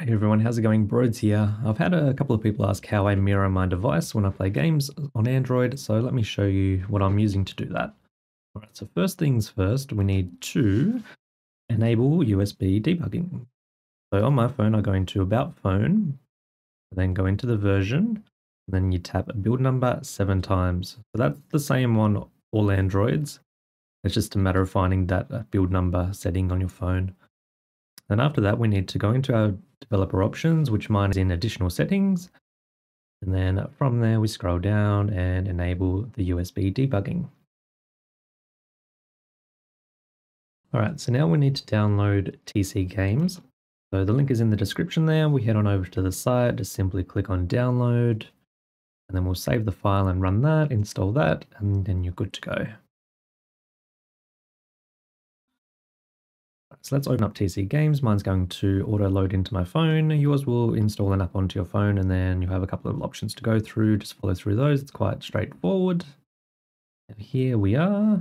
Hey everyone, how's it going? Brodes here. I've had a couple of people ask how I mirror my device when I play games on Android, so let me show you what I'm using to do that. Alright, so first things first, we need to enable USB debugging. So on my phone, I go into About Phone, then go into the version, and then you tap build number seven times. So that's the same on all Androids. It's just a matter of finding that uh, build number setting on your phone. Then after that, we need to go into our developer options, which mine is in additional settings. And then from there, we scroll down and enable the USB debugging. All right, so now we need to download TC Games. So the link is in the description there. We head on over to the site, just simply click on download, and then we'll save the file and run that, install that, and then you're good to go. So let's open up TC Games. Mine's going to auto load into my phone. Yours will install an app onto your phone and then you have a couple of options to go through. Just follow through those. It's quite straightforward. And here we are.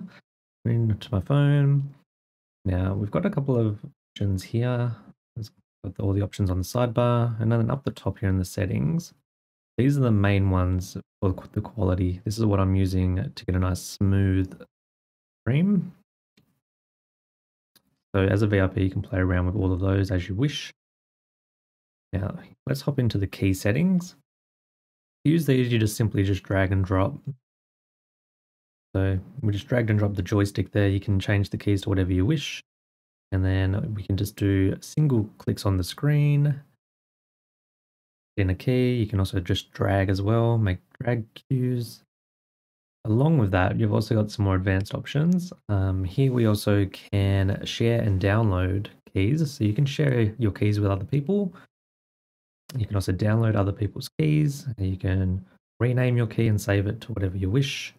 Into my phone. Now we've got a couple of options here. There's got all the options on the sidebar and then up the top here in the settings. These are the main ones for the quality. This is what I'm using to get a nice smooth stream. So as a VIP, you can play around with all of those as you wish. Now, let's hop into the key settings. To use these, you just simply just drag and drop. So we just drag and drop the joystick there. You can change the keys to whatever you wish. And then we can just do single clicks on the screen. In a key, you can also just drag as well, make drag cues. Along with that, you've also got some more advanced options. Um, here we also can share and download keys. So you can share your keys with other people. You can also download other people's keys. You can rename your key and save it to whatever you wish.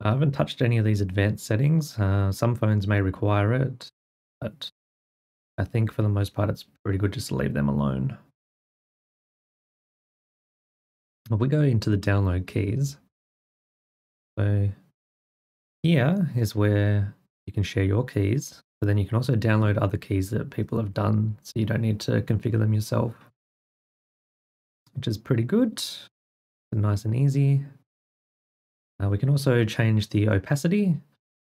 I haven't touched any of these advanced settings. Uh, some phones may require it, but I think for the most part it's pretty good just to leave them alone. If we go into the download keys, so here is where you can share your keys, but then you can also download other keys that people have done so you don't need to configure them yourself, which is pretty good, nice and easy. Uh, we can also change the opacity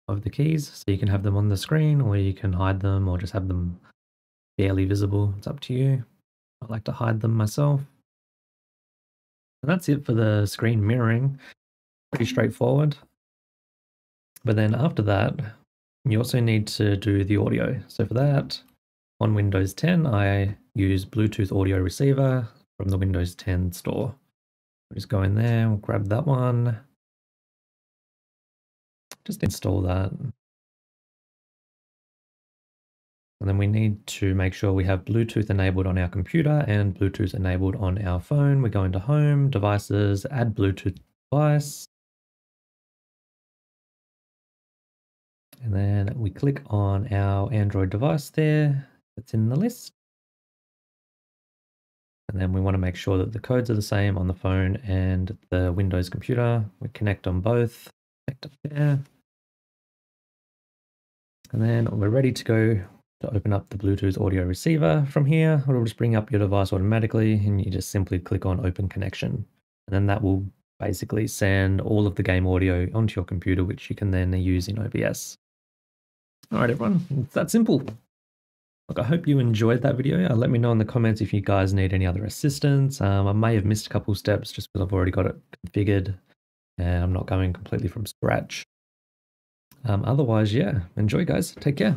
of the keys so you can have them on the screen or you can hide them or just have them barely visible. It's up to you. I like to hide them myself. And that's it for the screen mirroring. Pretty straightforward. But then after that, you also need to do the audio. So for that, on Windows 10, I use Bluetooth audio receiver from the Windows 10 store. We'll just go in there, we'll grab that one. Just install that. And then we need to make sure we have Bluetooth enabled on our computer and Bluetooth enabled on our phone. We go into Home, Devices, Add Bluetooth Device. And then we click on our Android device there that's in the list. And then we want to make sure that the codes are the same on the phone and the Windows computer. We connect on both. Connect up there. And then we're ready to go to open up the Bluetooth audio receiver from here. It'll just bring up your device automatically and you just simply click on open connection. And then that will basically send all of the game audio onto your computer, which you can then use in OBS. All right, everyone, it's that simple. Look, I hope you enjoyed that video. Uh, let me know in the comments if you guys need any other assistance. Um, I may have missed a couple steps just because I've already got it configured and I'm not going completely from scratch. Um, otherwise, yeah, enjoy, guys. Take care.